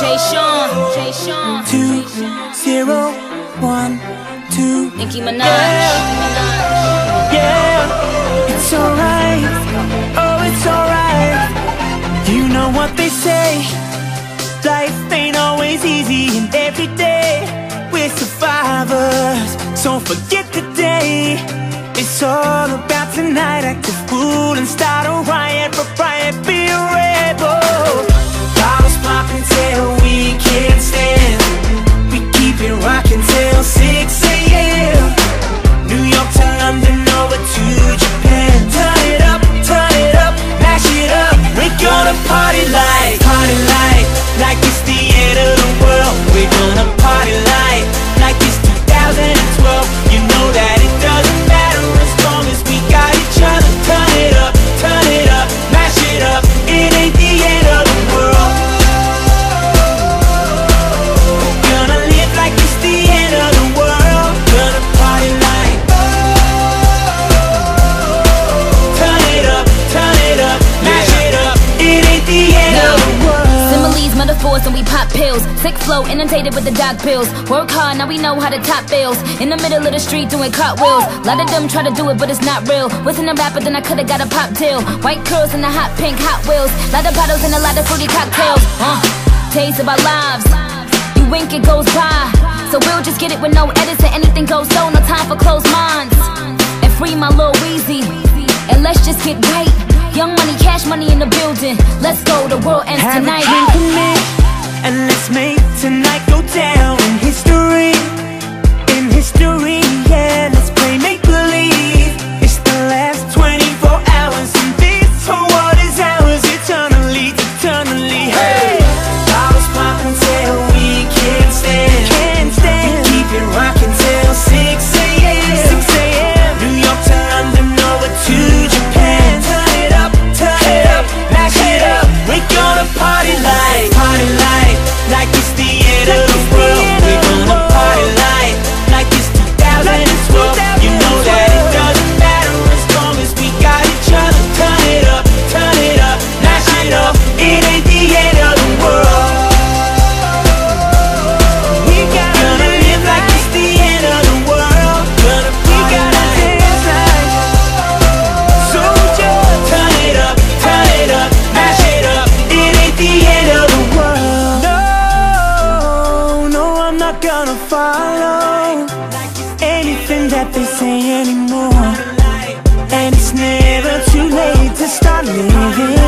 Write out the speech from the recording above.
Jay Sean, Jay Sean. Two, zero, one, two. Nicki Minaj. Yeah. Yeah, it's alright. Oh, it's alright. You know what they say. Life ain't always easy, and every day we're survivors. So forget the day. It's all about tonight. Act a fool and start a riot. Pills. Sick flow, inundated with the dog pills. Work hard, now we know how to top bills. In the middle of the street doing cartwheels. A Lot of them try to do it, but it's not real. Wasn't a rapper, then I could've got a pop deal. White curls and the hot pink Hot Wheels. Lot of bottles and a lot of fruity cocktails. Uh, days of our lives. You wink, it goes by. So we'll just get it with no edits and anything goes so. No time for closed minds. And free my little Weezy. And let's just get right. Young money, cash money in the building. Let's go, the world ends tonight. Make gonna follow Anything that they say anymore. And it's never too late to start living.